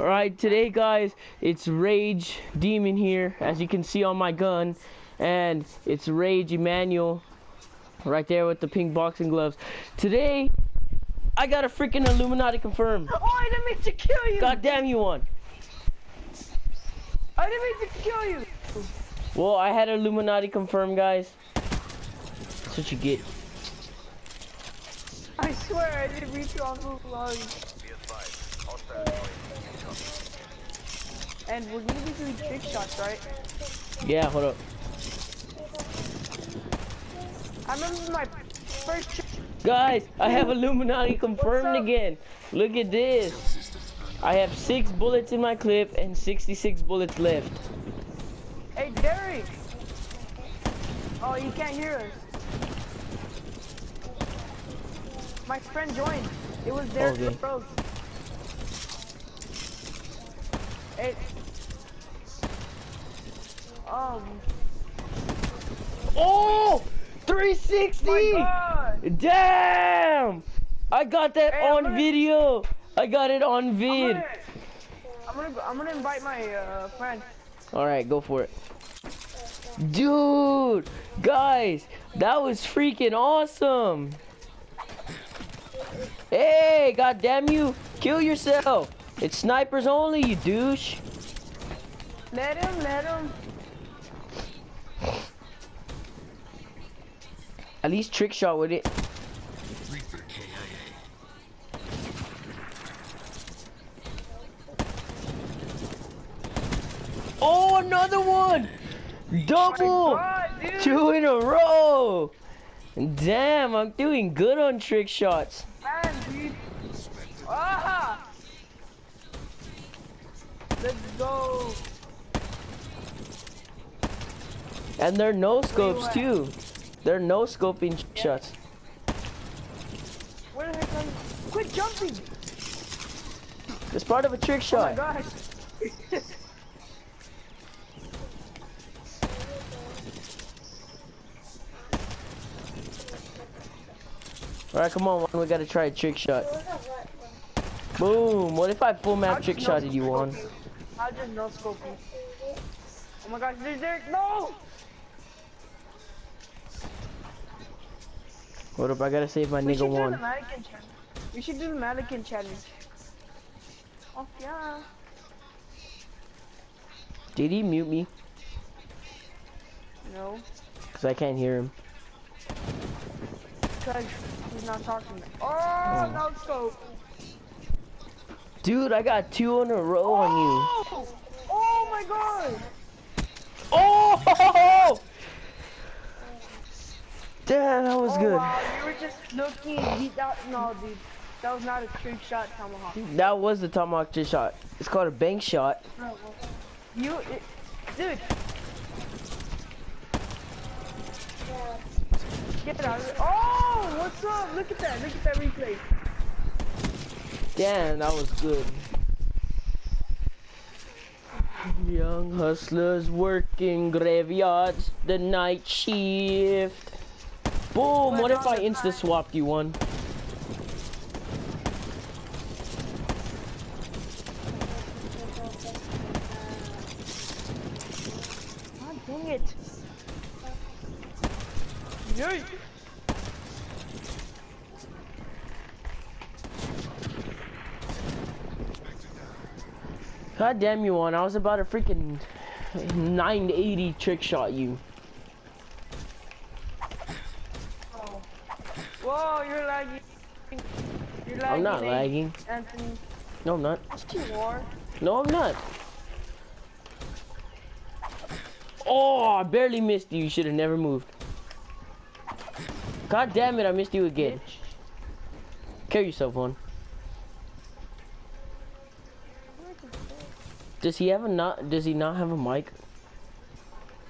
Alright, today guys, it's Rage Demon here, as you can see on my gun. And it's Rage Emmanuel, right there with the pink boxing gloves. Today, I got a freaking Illuminati confirmed. Oh, I didn't mean to kill you. God damn you Juan. I didn't mean to kill you. Well, I had Illuminati confirmed, guys. That's what you get. I swear I didn't reach you off of And we're gonna be doing trick shots, right? Yeah, hold up. I remember my first trick. Guys, I have Illuminati confirmed again. Look at this. I have six bullets in my clip and 66 bullets left. Hey, Derek. Oh, you can't hear us. My friend joined. It was Derek Okay. Hey. Um. Oh! 360! My God. Damn! I got that Hey, on gonna- video. I got it on I'm vid. gonna, I'm gonna, I'm gonna invite my uh, friend. All right, go for it. Dude, guys, that was freaking awesome. Hey, goddamn you, kill yourself. It's snipers only, you douche. Let him, let him. At least trick shot with it. Oh, another one! Double! God. Two in a row! Damn, I'm doing good on trick shots. Man. Ah! Let's go. And they're no scopes too. They're no scoping shots. Where the heck are you? Quit jumping! It's part of a trick shot. Oh my shot. gosh. Alright, come on, we gotta try a trick shot. Boom! What if I full map trick just shotted you on? I'll just no scope you. Oh my gosh, there's Derek. No! Hold up, I gotta save my We nigga one. We should do the mannequin challenge. Oh yeah. Did he mute me? No, Cause I can't hear him. because he's not talking. Oh, oh, no scope. Dude, I got two in a row on you. Oh! Oh my god! Oh! Damn, that was oh good. wow, you were just looking and beat that. No, dude. That was not a trick shot, Tomahawk. That was the tomahawk trick shot. It's called a bank shot. You, it, dude. Get out. Oh, what's up? Look at that. Look at that replay. Damn, that was good. Young hustlers working graveyards, the night shift. Boom, what if I insta swapped you one? God dang it. Yay. God damn you Juan, I was about to freaking 980 trick shot you. Whoa, you're lagging. You're lagging. I'm not lagging. Anthony. No, I'm not. Yes, you are. No, I'm not. Oh, I barely missed you. You should have never moved. God damn it, I missed you again. Bitch. Kill yourself, Juan. Does he have a not? Does he not have a mic?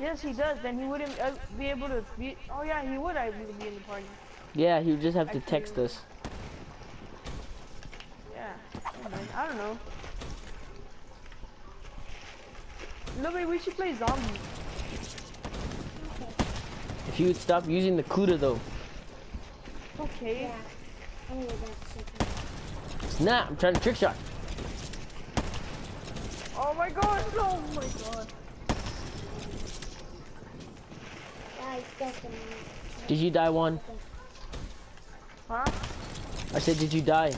Yes, he does. Then he wouldn't uh, be able to be. Oh yeah, he would able to be in the party. Yeah, he would just have to Actually- text us. Yeah. Oh, I don't know. No, but we should play zombie. If you would stop using the Kuda though. Okay. Oh, that's super. Snap! I'm trying to trick shot. Oh my god, oh my god. Did you die one? Huh? I said, did you die?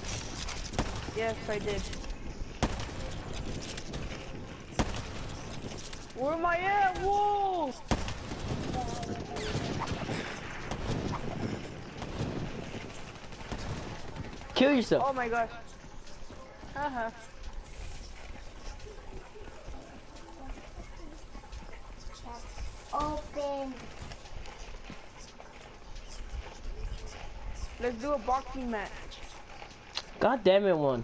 Yes, I did. Where am I at? Whoa! Kill yourself. Oh my gosh. Uh-huh. Open. Let's do a boxing match. God damn it, Juan.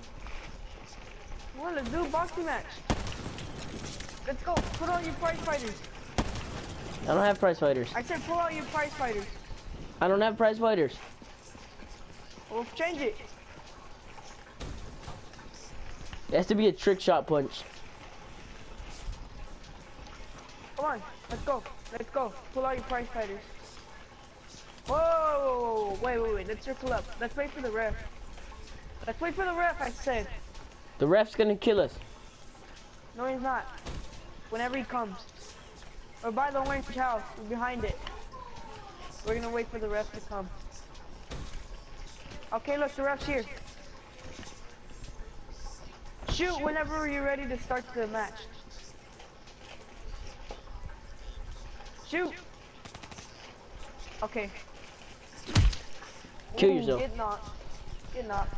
Come on, let's do a boxing match. Let's go. Put on your prize fighters. I don't have prize fighters. I said pull out your prize fighters. I don't have prize fighters. We'll change it. It has to be a trick shot punch. Come on. Let's go. Let's go. Pull out your prize fighters. Wait, wait, wait. Let's circle up. Let's wait for the ref. Let's wait for the ref, I said. The ref's gonna kill us. No, he's not. Whenever he comes. Or by the orange house, we're behind it. We're gonna wait for the ref to come. Okay, look, the ref's here. Shoot whenever you're ready to start the match. Shoot! Okay. Kill yourself. Get knocked. Get knocked.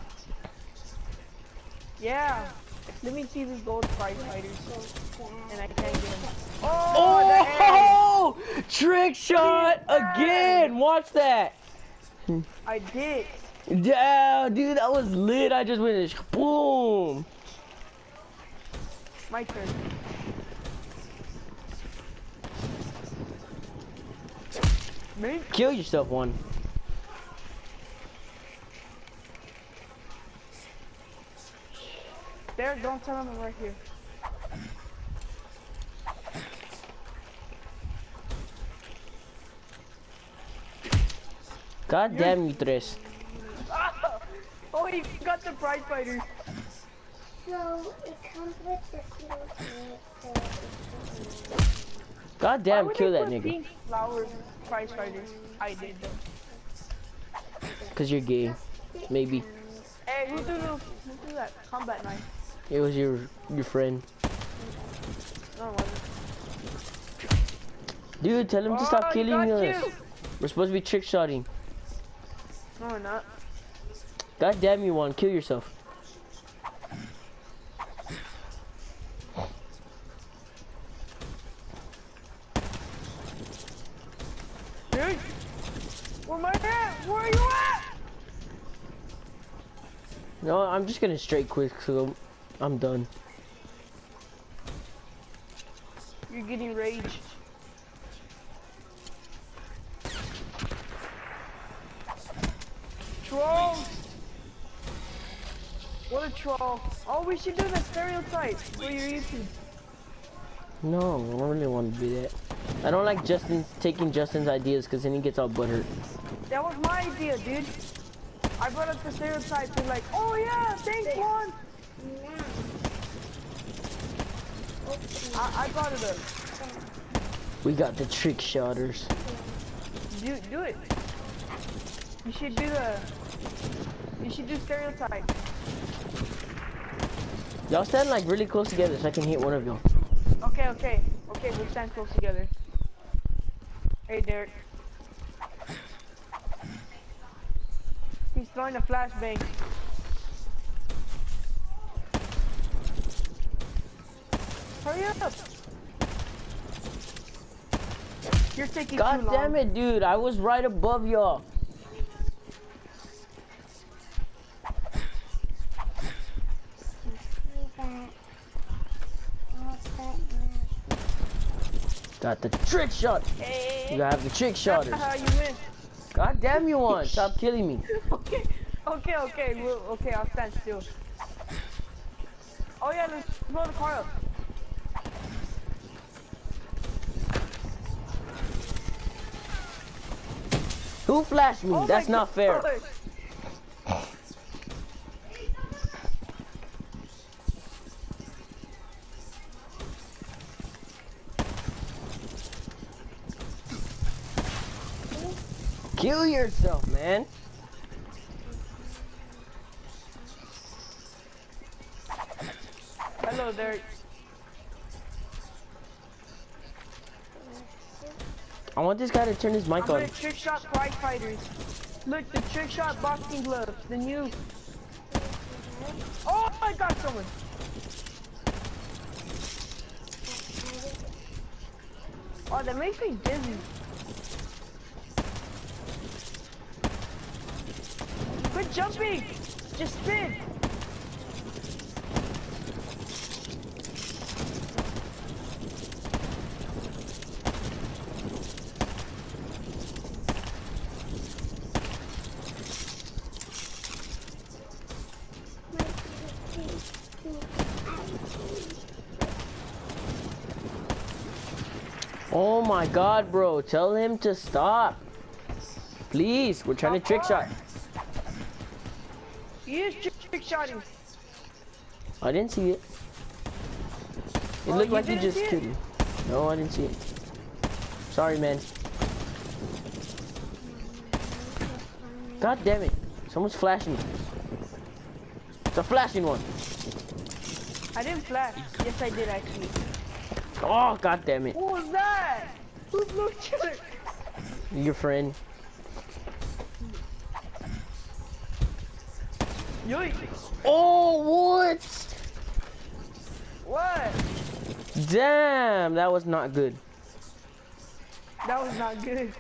Yeah. Let me see these gold prize fighters. And I can't get them. Oh! Oh! Trick shot again! Watch that! I did. Yeah, dude, that was lit. I just went boom. My turn. Kill yourself Juan. There, don't tell him I'm right here. God damn you, Tres. Oh, he got the prize fighters. So it comes with this little. God damn, would kill that nigga. Pink flower prize fighters. I did though. Cause you're gay. Maybe. Hey, who threw, the, who threw that combat knife? It was your your friend. No. Dude, tell him to Oh, stop killing us. you. We're supposed to be trick shotting. No, we're not. God damn you, Juan. Kill yourself. Dude! Where am I at? Where are you at? No, I'm just gonna straight quick, so I'm, done. You're getting raged. Trolls! What a troll. Oh, we should do the stereotype for your YouTube. No, I don't really want to do that. I don't like Justin taking Justin's ideas because then he gets all butthurt. That was my idea, dude. I brought up the stereotype and like, oh yeah, thanks, Juan. I, I it up. We got the trick shotters. Do, do it. You should do the, you should do stereotype. Y'all stand like really close together so I can hit one of y'all. Okay, okay. Okay, we'll stand close together. Hey, Derek. He's throwing a flashbang. Oh, Hurry up! You're taking God damn it, dude. I was right above y'all. Got the trick shot. Hey, You gotta have the trick shotters. how you win. God damn you Juan. Stop killing me. Okay, okay, okay. We'll, okay, I'll stand still. Oh yeah, let's blow the car up. Who flashed me? Oh That's not fair. Kill yourself, man. Hello there. I want this guy to turn his I'm mic gonna on. trick shot prize fighters. Look, the trick shot boxing gloves, the new. Oh, I got someone. Oh, that makes me dizzy. Quit jumping! Just spin! Oh my god, bro. Tell him to stop. Please, we're trying to trick shot. He is trick, trick shotting. I didn't see it. It Oh, looked you like he didn't just killed me. No, I didn't see it. Sorry, man. God damn it. Someone's flashing. It's a flashing one. I didn't flash. Yes, I did actually. Oh, god damn it. Who was that? Who blew trigger? Your friend. Yoink! Oh, what? What? Damn, that was not good. That was not good.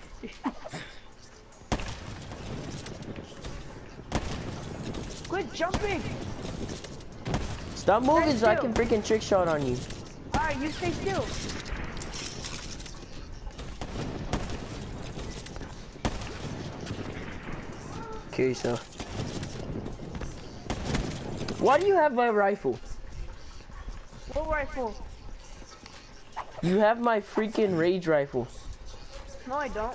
Quit jumping! Stop moving so I can freaking trick shot on you. Alright, you stay still. Kill yourself. Why do you have my rifle? What rifle? You have my freaking rage rifle. No, I don't.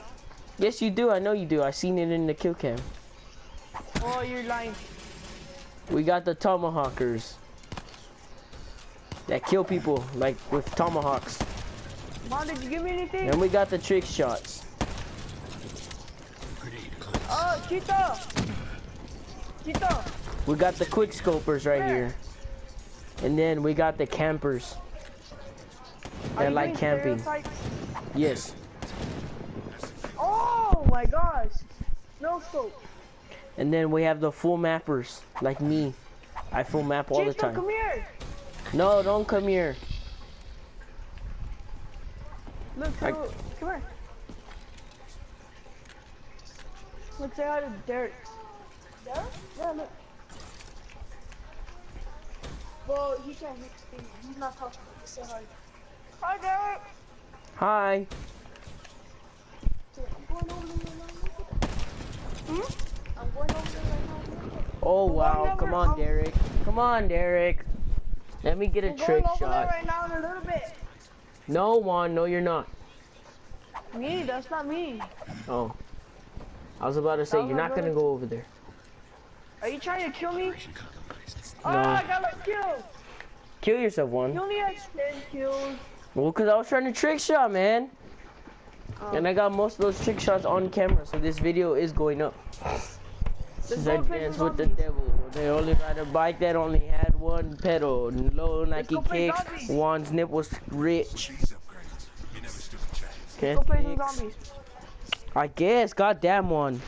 Yes, you do. I know you do. I seen it in the kill cam. Oh, you're lying. We got the tomahawkers that kill people like with tomahawks, Mom, did you give me anything? and we got the trick shots. Oh, Chito! Chito! We got the quick scopers right Where? here, and then we got the campers They like camping. Yes, Oh my gosh! No scope. and then we have the full mappers like me. I full map all the time. come here! No, don't come here. Look, I- look, come here. Look, say hi to Derek. Derek? Yeah, look. Well, he can't hear me. He's not talking. Just say hi. Hi, Derek. Hi. I'm going over there right now. Hmm? I'm going over there right now. Oh wow, going come on, I'm- Derek. Come on, Derek. Let me get a I'm trick going over there shot. right now in a little bit. No, Juan, no, you're not. Me? That's not me. Oh. I was about to say, Oh, you're not no, gonna go over there. Are you trying to kill me? Oh, No. I got a kill. Kill yourself, one. Juan. only has 10 kills. Well, because I was trying to trick shot, man. Um, And I got most of those trick shots on camera, so this video is going up. Since I go play danced with the devil. They only ride a bike that only had one pedal. Low Nike kicks. zombies. Juan's nip was rich. Go play some Connectics. zombies. I guess, goddamn Juan.